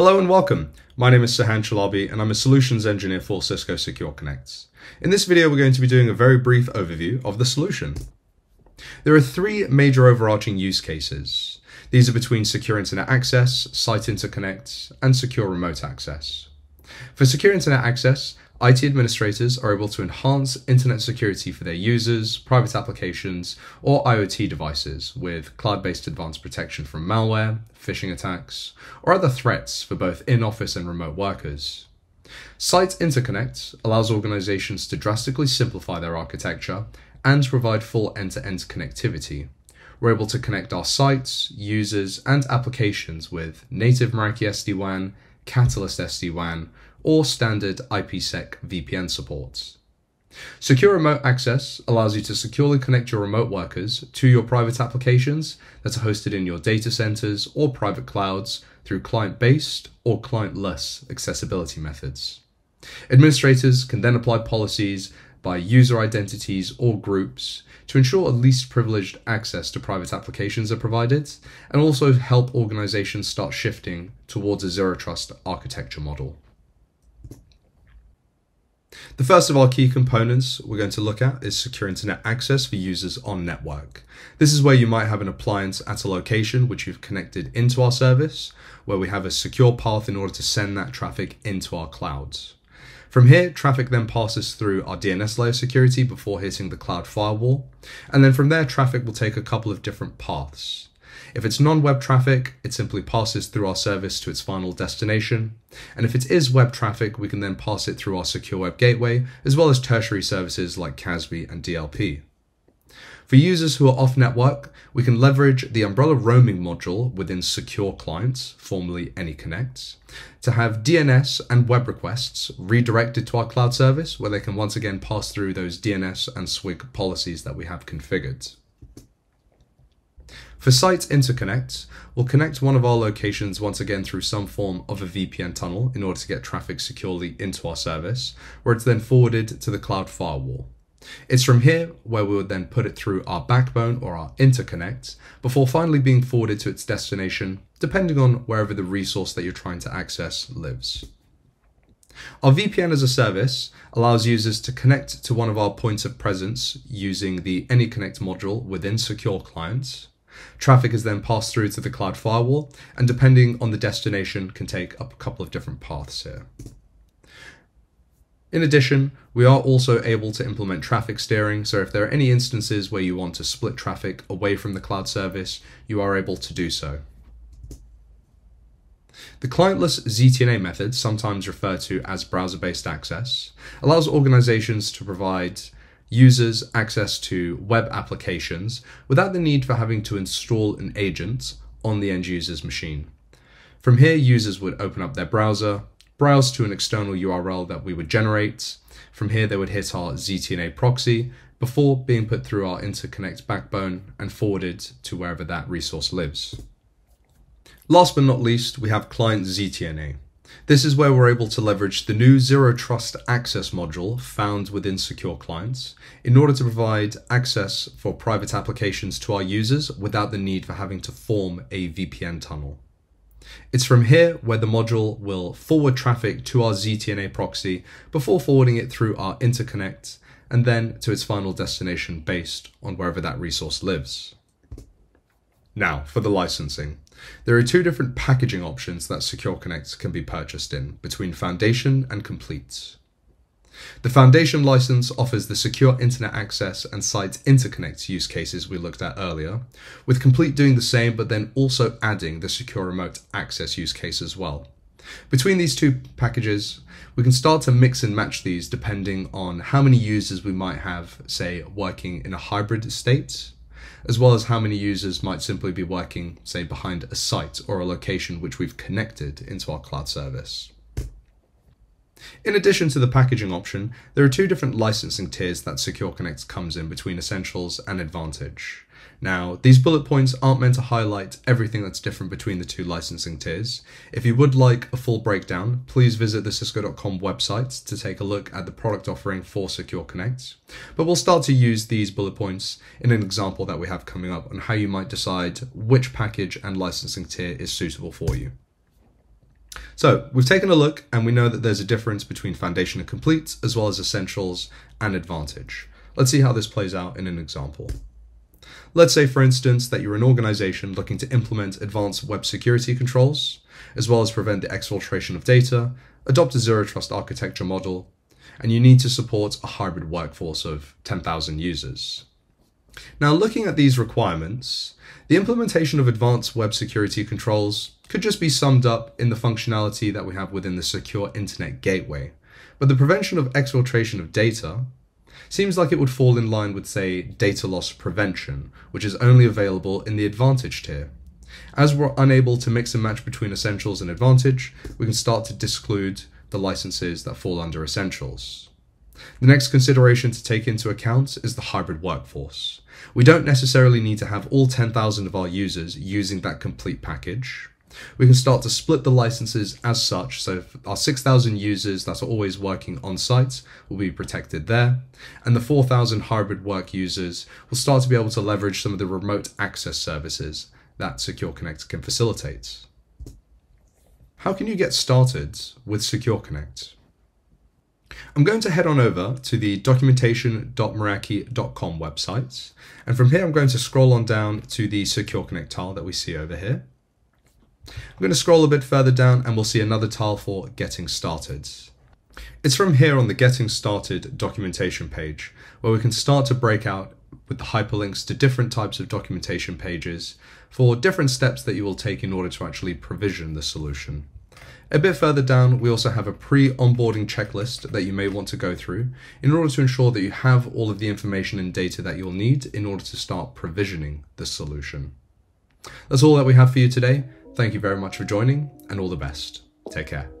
Hello and welcome. My name is Sahan Chalabi and I'm a solutions engineer for Cisco Secure Connects. In this video, we're going to be doing a very brief overview of the solution. There are three major overarching use cases. These are between secure internet access, site interconnects, and secure remote access. For secure internet access, IT administrators are able to enhance internet security for their users, private applications, or IoT devices with cloud based advanced protection from malware, phishing attacks, or other threats for both in office and remote workers. Site Interconnect allows organizations to drastically simplify their architecture and provide full end to end connectivity. We're able to connect our sites, users, and applications with native Meraki SD WAN, Catalyst SD WAN, or standard IPsec VPN supports. Secure Remote Access allows you to securely connect your remote workers to your private applications that are hosted in your data centers or private clouds through client based or client-less accessibility methods. Administrators can then apply policies by user identities or groups to ensure least privileged access to private applications are provided and also help organizations start shifting towards a zero trust architecture model. The first of our key components we're going to look at is secure internet access for users on network. This is where you might have an appliance at a location which you've connected into our service, where we have a secure path in order to send that traffic into our clouds. From here, traffic then passes through our DNS layer security before hitting the cloud firewall. And then from there, traffic will take a couple of different paths. If it's non-web traffic, it simply passes through our service to its final destination. And if it is web traffic, we can then pass it through our secure web gateway, as well as tertiary services like CASB and DLP. For users who are off network, we can leverage the Umbrella roaming module within Secure Clients, formerly AnyConnect, to have DNS and web requests redirected to our cloud service where they can once again pass through those DNS and SWG policies that we have configured. For Site Interconnect, we'll connect one of our locations once again through some form of a VPN tunnel in order to get traffic securely into our service, where it's then forwarded to the cloud firewall. It's from here where we would then put it through our backbone or our interconnect before finally being forwarded to its destination, depending on wherever the resource that you're trying to access lives. Our VPN as a service allows users to connect to one of our points of presence using the AnyConnect module within Secure Clients. Traffic is then passed through to the cloud firewall, and depending on the destination, can take up a couple of different paths here. In addition, we are also able to implement traffic steering, so if there are any instances where you want to split traffic away from the cloud service, you are able to do so. The clientless ZTNA method, sometimes referred to as browser-based access, allows organizations to provide users access to web applications without the need for having to install an agent on the end user's machine. From here, users would open up their browser, browse to an external URL that we would generate. From here, they would hit our ZTNA proxy before being put through our interconnect backbone and forwarded to wherever that resource lives. Last but not least, we have client ZTNA. This is where we're able to leverage the new Zero Trust Access module found within Secure Clients in order to provide access for private applications to our users without the need for having to form a VPN tunnel. It's from here where the module will forward traffic to our ZTNA proxy before forwarding it through our interconnect and then to its final destination based on wherever that resource lives. Now, for the licensing. There are two different packaging options that Secure Connect can be purchased in between Foundation and Complete. The Foundation license offers the secure internet access and site interconnect use cases we looked at earlier, with Complete doing the same but then also adding the secure remote access use case as well. Between these two packages, we can start to mix and match these depending on how many users we might have, say, working in a hybrid state as well as how many users might simply be working, say, behind a site or a location which we've connected into our cloud service. In addition to the packaging option, there are two different licensing tiers that Secure Connect comes in between Essentials and Advantage. Now, these bullet points aren't meant to highlight everything that's different between the two licensing tiers. If you would like a full breakdown, please visit the cisco.com website to take a look at the product offering for Secure Connect. But we'll start to use these bullet points in an example that we have coming up on how you might decide which package and licensing tier is suitable for you. So we've taken a look and we know that there's a difference between Foundation and Complete as well as Essentials and Advantage. Let's see how this plays out in an example. Let's say, for instance, that you're an organization looking to implement advanced web security controls, as well as prevent the exfiltration of data, adopt a zero trust architecture model, and you need to support a hybrid workforce of 10,000 users. Now, looking at these requirements, the implementation of advanced web security controls could just be summed up in the functionality that we have within the Secure Internet Gateway. But the prevention of exfiltration of data seems like it would fall in line with, say, data loss prevention, which is only available in the Advantage tier. As we're unable to mix and match between Essentials and Advantage, we can start to disclude the licenses that fall under Essentials. The next consideration to take into account is the hybrid workforce. We don't necessarily need to have all 10,000 of our users using that complete package. We can start to split the licenses as such, so our 6,000 users that are always working on site will be protected there, and the 4,000 hybrid work users will start to be able to leverage some of the remote access services that Secure Connect can facilitate. How can you get started with Secure Connect? I'm going to head on over to the documentation.meraki.com website, and from here I'm going to scroll on down to the Secure Connect tile that we see over here. I'm going to scroll a bit further down and we'll see another tile for Getting Started. It's from here on the Getting Started documentation page where we can start to break out with the hyperlinks to different types of documentation pages for different steps that you will take in order to actually provision the solution. A bit further down, we also have a pre-onboarding checklist that you may want to go through in order to ensure that you have all of the information and data that you'll need in order to start provisioning the solution. That's all that we have for you today. Thank you very much for joining and all the best. Take care.